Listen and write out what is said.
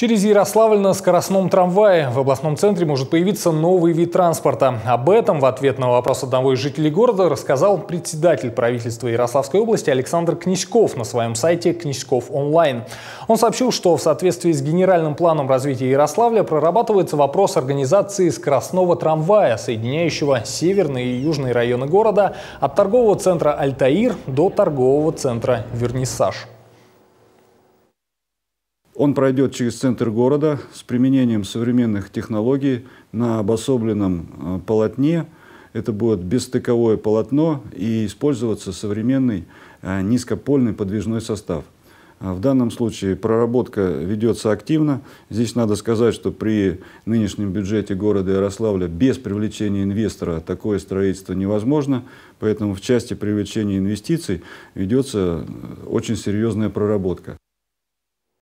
Через Ярославль на скоростном трамвае в областном центре может появиться новый вид транспорта. Об этом в ответ на вопрос одного из жителей города рассказал председатель правительства Ярославской области Александр Князьков на своем сайте Князьков онлайн. Он сообщил, что в соответствии с генеральным планом развития Ярославля прорабатывается вопрос организации скоростного трамвая, соединяющего северные и южные районы города от торгового центра Альтаир до торгового центра Вернисаж. Он пройдет через центр города с применением современных технологий на обособленном э, полотне. Это будет бесстыковое полотно и использоваться современный э, низкопольный подвижной состав. А в данном случае проработка ведется активно. Здесь надо сказать, что при нынешнем бюджете города Ярославля без привлечения инвестора такое строительство невозможно. Поэтому в части привлечения инвестиций ведется э, очень серьезная проработка.